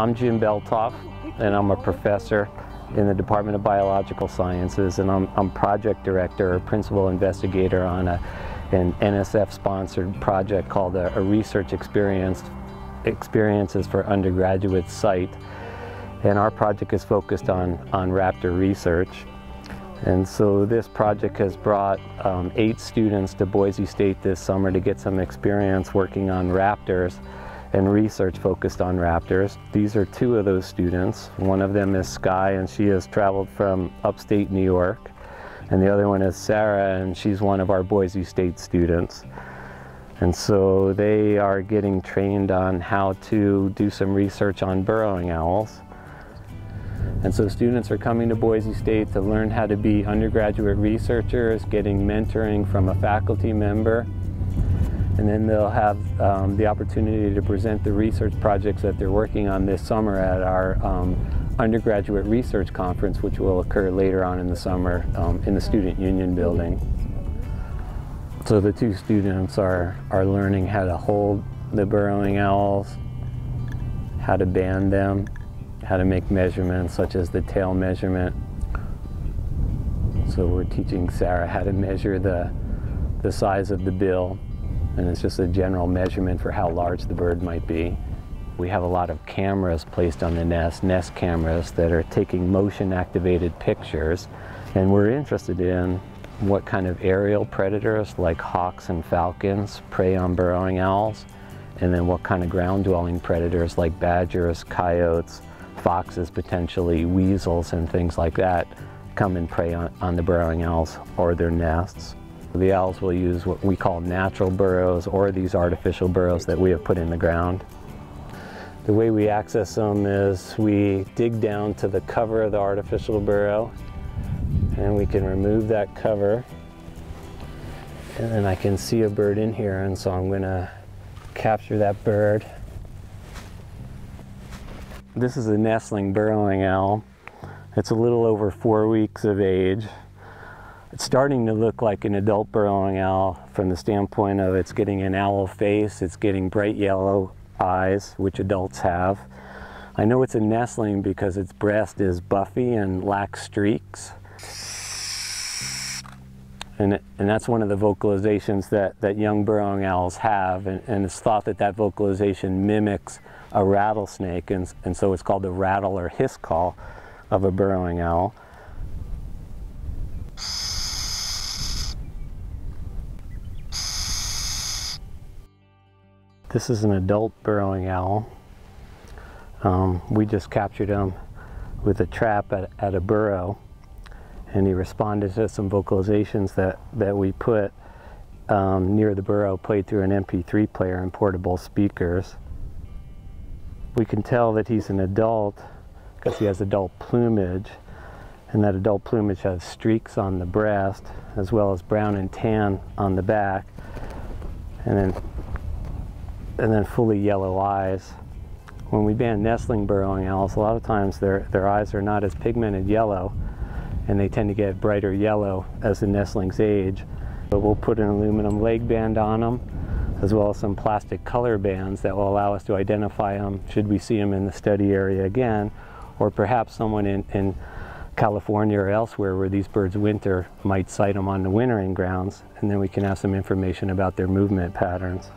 I'm Jim Belthoff, and I'm a professor in the Department of Biological Sciences, and I'm, I'm project director or principal investigator on a, an NSF-sponsored project called a, a Research Experience Experiences for Undergraduate site. And our project is focused on, on raptor research. And so this project has brought um, eight students to Boise State this summer to get some experience working on raptors and research focused on raptors. These are two of those students. One of them is Sky and she has traveled from upstate New York. And the other one is Sarah and she's one of our Boise State students. And so they are getting trained on how to do some research on burrowing owls. And so students are coming to Boise State to learn how to be undergraduate researchers, getting mentoring from a faculty member, and then they'll have um, the opportunity to present the research projects that they're working on this summer at our um, undergraduate research conference, which will occur later on in the summer um, in the Student Union building. So the two students are, are learning how to hold the burrowing owls, how to band them, how to make measurements such as the tail measurement. So we're teaching Sarah how to measure the, the size of the bill and it's just a general measurement for how large the bird might be. We have a lot of cameras placed on the nest, nest cameras that are taking motion activated pictures and we're interested in what kind of aerial predators like hawks and falcons prey on burrowing owls and then what kind of ground dwelling predators like badgers, coyotes, foxes potentially, weasels and things like that come and prey on, on the burrowing owls or their nests. The owls will use what we call natural burrows or these artificial burrows that we have put in the ground. The way we access them is we dig down to the cover of the artificial burrow and we can remove that cover and then I can see a bird in here and so I'm going to capture that bird this is a nestling burrowing owl. It's a little over four weeks of age. It's starting to look like an adult burrowing owl from the standpoint of it's getting an owl face, it's getting bright yellow eyes, which adults have. I know it's a nestling because its breast is buffy and lacks streaks. And, and that's one of the vocalizations that, that young burrowing owls have, and, and it's thought that that vocalization mimics a rattlesnake, and, and so it's called the rattle or hiss call of a burrowing owl. This is an adult burrowing owl. Um, we just captured him with a trap at, at a burrow and he responded to some vocalizations that, that we put um, near the burrow played through an MP3 player and portable speakers. We can tell that he's an adult because he has adult plumage and that adult plumage has streaks on the breast as well as brown and tan on the back and then and then fully yellow eyes. When we band nestling burrowing owls, a lot of times their, their eyes are not as pigmented yellow and they tend to get brighter yellow as the nestlings age. But we'll put an aluminum leg band on them as well as some plastic color bands that will allow us to identify them should we see them in the study area again, or perhaps someone in, in California or elsewhere where these birds winter might sight them on the wintering grounds, and then we can have some information about their movement patterns.